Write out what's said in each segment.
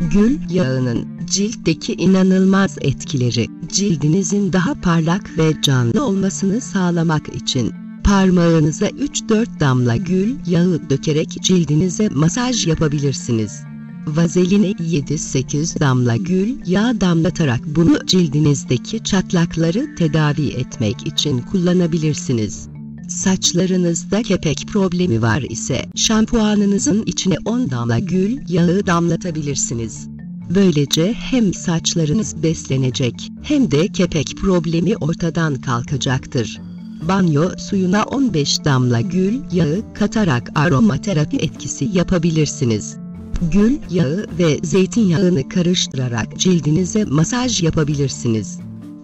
Gül yağının ciltteki inanılmaz etkileri, cildinizin daha parlak ve canlı olmasını sağlamak için parmağınıza 3-4 damla gül yağı dökerek cildinize masaj yapabilirsiniz. Vazeline 7-8 damla gül yağı damlatarak bunu cildinizdeki çatlakları tedavi etmek için kullanabilirsiniz. Saçlarınızda kepek problemi var ise şampuanınızın içine 10 damla gül yağı damlatabilirsiniz. Böylece hem saçlarınız beslenecek hem de kepek problemi ortadan kalkacaktır. Banyo suyuna 15 damla gül yağı katarak aromaterapi etkisi yapabilirsiniz. Gül yağı ve zeytinyağını karıştırarak cildinize masaj yapabilirsiniz.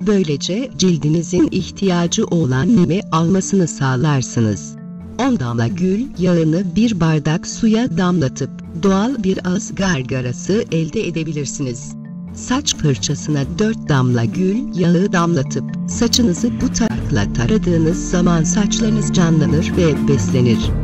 Böylece cildinizin ihtiyacı olan nemi almasını sağlarsınız. 10 damla gül yağını bir bardak suya damlatıp doğal bir ağız gargarası elde edebilirsiniz. Saç fırçasına 4 damla gül yağı damlatıp saçınızı bu tarakla taradığınız zaman saçlarınız canlanır ve beslenir.